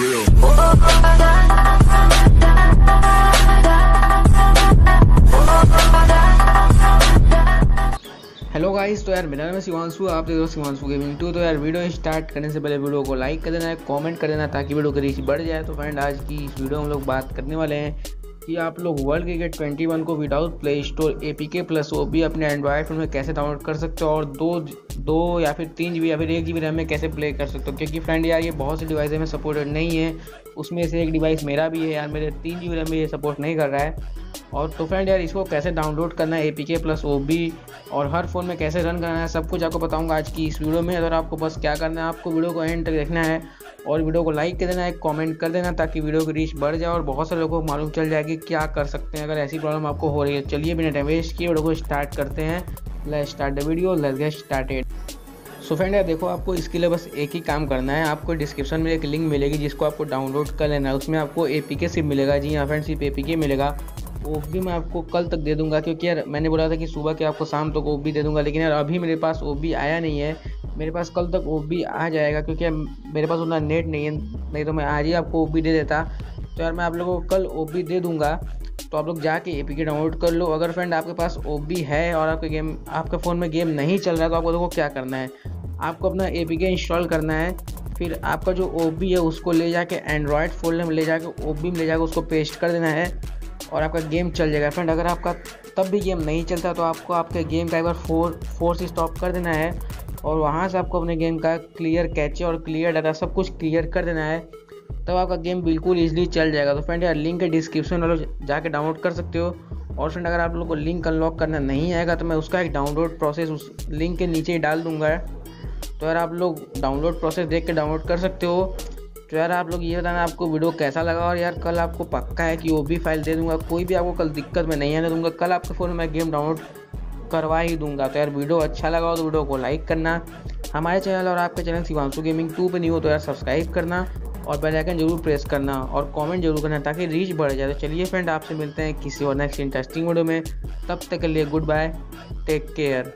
real. Hello guys तो यार मेरा नाम है शिवांशु, आप देख रहे हो शिवांशु गेमिंग टू तो यार वीडियो स्टार्ट करने से पहले वीडियो को लाइक कर देना है कमेंट कर देना ताकि वीडियो की रीच बढ़ जाए तो फ्रेंड आज की इस वीडियो में हम लोग बात करने वाले हैं कि आप लोग वर्ल्ड क्रिकेट 21 को without play store A P K plus वो भी अपने एंड्रॉयड फ़ोन में कैसे डाउनलोड कर सकते हो? और दो दो या फिर तीन जी बी या फिर एक जी बी रैम में कैसे प्ले कर सकते हो? क्योंकि फ्रेंड यार, ये बहुत से डिवाइस में सपोर्टेड नहीं है। उसमें से एक डिवाइस मेरा भी है यार, मेरे तीन जी बी रैम में ये सपोर्ट नहीं कर रहा है। और तो फ्रेंड यार, इसको कैसे डाउनलोड करना है A P K plus O B और हर फ़ोन में कैसे रन करना है? सब कुछ आपको बताऊँगा आज की इस वीडियो में। अगर आपको बस क्या करना है, आपको वीडियो को एंड तक देखना है। और वीडियो को लाइक कर देना है कमेंट कर देना ताकि वीडियो की रीच बढ़ जाए और बहुत सारे लोगों को मालूम चल जाए कि क्या कर सकते हैं। अगर ऐसी प्रॉब्लम आपको हो रही है, चलिए बिना टाइम वेस्ट किए वीडियो को स्टार्ट करते हैं। Let start the video let's get started so friend यार देखो, आपको इसके लिए बस एक ही काम करना है। आपको डिस्क्रिप्शन में एक लिंक मिलेगी जिसको आपको डाउनलोड कर लेना है। उसमें आपको ए पी के सिर्फ़ मिलेगा। जी हाँ फ्रेंड सिर्फ़ ए पी के मिलेगा। वो भी मैं आपको कल तक दे दूँगा क्योंकि यार मैंने बोला था कि सुबह के आपको शाम तक तो वो भी दे दूँगा। लेकिन यार अभी मेरे पास वो भी आया नहीं है। मेरे पास कल तक ओ भी आ जाएगा क्योंकि मेरे पास उतना नेट नहीं है, नहीं तो मैं आज ही आपको ओ भी दे देता। तो यार मैं आप लोगों को कल ओ बी दे दूँगा तो आप लोग जाके ए पी डाउनलोड कर लो। अगर फ्रेंड आपके पास ओ बी है और आपके गेम आपके फ़ोन में गेम नहीं चल रहा है तो आपको देखो क्या करना है। आपको अपना ए पी के इंस्टॉल करना है, फिर आपका जो ओ बी है उसको ले जाके एंड्रॉयड फोल्डर में ले जाके ओ बी में ले जाकर उसको पेस्ट कर देना है और आपका गेम चल जाएगा। फ्रेंड अगर आपका तब भी गेम नहीं चलता तो आपको आपके गेम का एक बार फोर फोर से स्टॉप कर देना है। और वहाँ से आपको अपने गेम का क्लियर कैचे और क्लियर डाटा सब कुछ क्लियर कर देना है, तब आपका गेम बिल्कुल ईजिली चल जाएगा। तो फ्रेंड यार लिंक है डिस्क्रिप्शन वालों जाके डाउनलोड कर सकते हो। और फ्रेंड अगर आप लोग को लिंक अनलॉक करना नहीं आएगा तो मैं उसका एक डाउनलोड प्रोसेस उस लिंक के नीचे ही डाल दूँगा। तो यार, आप लोग डाउनलोड प्रोसेस देख के डाउनलोड कर सकते हो। तो यार, आप लोग ये बताना आपको वीडियो कैसा लगा। और यार, कल आपको पक्का है कि वो भी फ़ाइल दे दूँगा। कोई भी आपको कल दिक्कत में नहीं आने दूँगा। कल आपके फ़ोन में गेम डाउनलोड करवा ही दूँगा। तो यार वीडियो अच्छा लगा हो तो वीडियो को लाइक करना। हमारे चैनल और आपके चैनल शिवानशु गेमिंग टू पे नहीं हो तो यार सब्सक्राइब करना और बेल आइकन ज़रूर प्रेस करना और कमेंट ज़रूर करना ताकि रीच बढ़ जाए। तो चलिए फ्रेंड आपसे मिलते हैं किसी और नेक्स्ट इंटरेस्टिंग वीडियो में। तब तक के लिए गुड बाय टेक केयर